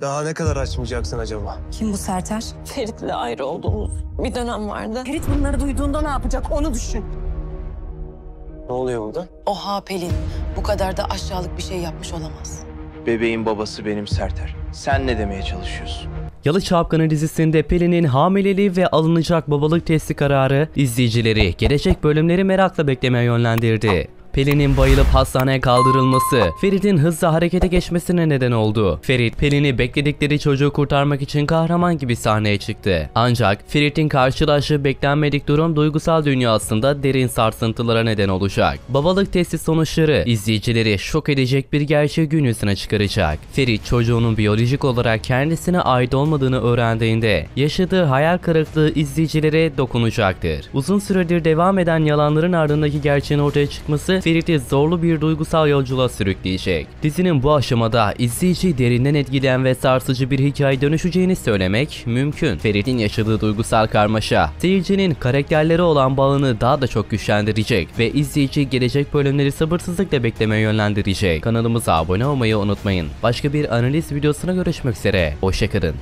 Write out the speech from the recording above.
Daha ne kadar açmayacaksın acaba? Kim bu Serter? Ferit'le ayrı olduğumuz bir dönem vardı. Ferit bunları duyduğunda ne yapacak onu düşün. Ne oluyor burada? Oha Pelin, bu kadar da aşağılık bir şey yapmış olamaz. Bebeğin babası benim Serter. Sen ne demeye çalışıyorsun? Yalı Çapkını dizisinde Pelin'in hamileliği ve alınacak babalık testi kararı izleyicileri gelecek bölümleri merakla beklemeye yönlendirdi. Pelin'in bayılıp hastaneye kaldırılması Ferit'in hızla harekete geçmesine neden oldu. Ferit, Pelin'i bekledikleri çocuğu kurtarmak için kahraman gibi sahneye çıktı. Ancak Ferit'in karşılaştığı beklenmedik durum duygusal dünyasında derin sarsıntılara neden olacak. Babalık testi sonuçları izleyicileri şok edecek bir gerçeği gün yüzüne çıkaracak. Ferit çocuğunun biyolojik olarak kendisine ait olmadığını öğrendiğinde yaşadığı hayal kırıklığı izleyicilere dokunacaktır. Uzun süredir devam eden yalanların ardındaki gerçeğin ortaya çıkması Ferit'i zorlu bir duygusal yolculuğa sürükleyecek. Dizinin bu aşamada izleyiciyi derinden etkileyen ve sarsıcı bir hikaye dönüşeceğini söylemek mümkün. Ferit'in yaşadığı duygusal karmaşa seyircinin karakterleri olan bağını daha da çok güçlendirecek ve izleyici gelecek bölümleri sabırsızlıkla beklemeye yönlendirecek. Kanalımıza abone olmayı unutmayın. Başka bir analiz videosuna görüşmek üzere. Hoşçakalın.